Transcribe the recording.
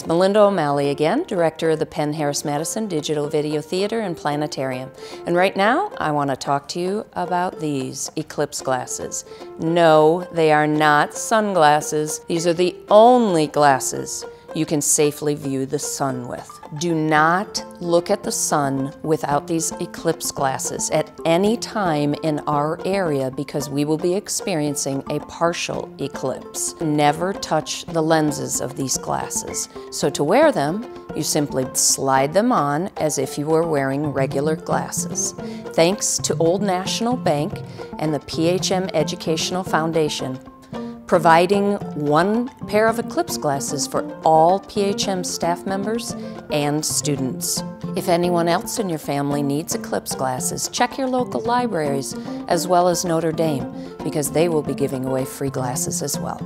It's Melinda O'Malley again, director of the Penn Harris Madison Digital Video Theater and Planetarium. And right now, I want to talk to you about these eclipse glasses. No, they are not sunglasses. These are the only glasses you can safely view the sun with. Do not look at the sun without these eclipse glasses at any time in our area because we will be experiencing a partial eclipse. Never touch the lenses of these glasses. So to wear them, you simply slide them on as if you were wearing regular glasses. Thanks to Old National Bank and the PHM Educational Foundation, providing one pair of eclipse glasses for all PHM staff members and students. If anyone else in your family needs eclipse glasses, check your local libraries as well as Notre Dame because they will be giving away free glasses as well.